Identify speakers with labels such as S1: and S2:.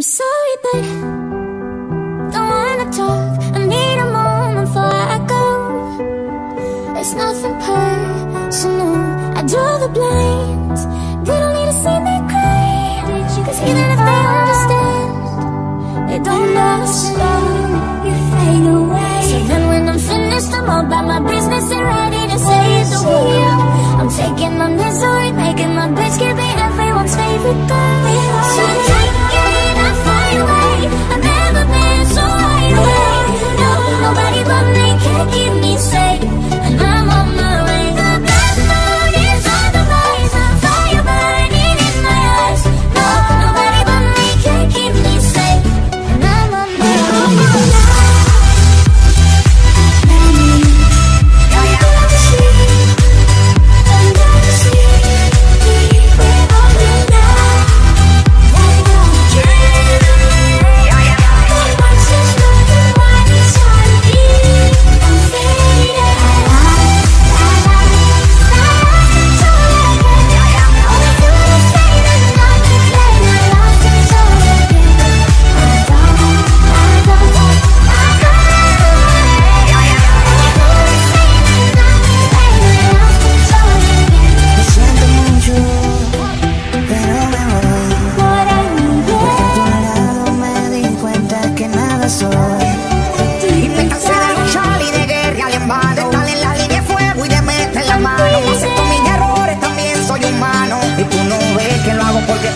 S1: I'm sorry, but don't wanna talk. I need a moment before I go. It's nothing personal. I draw the blinds. They don't need to see me cry. Cause even if they understand, they don't understand. You fade away. So then when I'm finished, I'm all about my business and ready to save the world. I'm taking my misery, making my bitch, give me everyone's favorite girl.
S2: Y
S1: me cansé de luchar
S2: y de guerra y en vano. De estar en la línea de fuego y de meter la mano. No acepto mis errores, también soy humano. Y tú no ves que lo hago porque